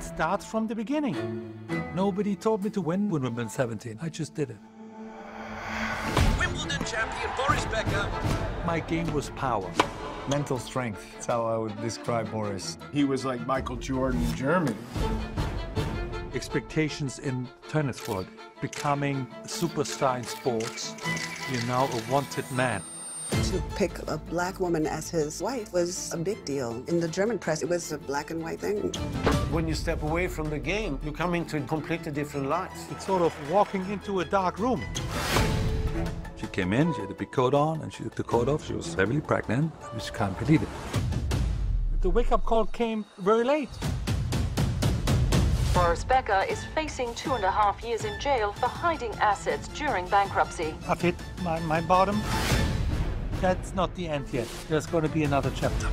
It starts from the beginning. Nobody told me to win Wimbledon 17. I just did it. Wimbledon champion Boris Becker. My game was power. Mental strength. That's how I would describe Boris. He was like Michael Jordan in Germany. Expectations in tennis world. Becoming a superstar in sports. You're now a wanted man. To pick a black woman as his wife was a big deal. In the German press, it was a black and white thing. When you step away from the game, you come into a completely different life. It's sort of walking into a dark room. She came in, she had a big coat on, and she took the coat off. She was heavily pregnant. I just can't believe it. The wake-up call came very late. Boris Becker is facing two and a half years in jail for hiding assets during bankruptcy. I've hit my, my bottom. That's not the end yet. There's going to be another chapter.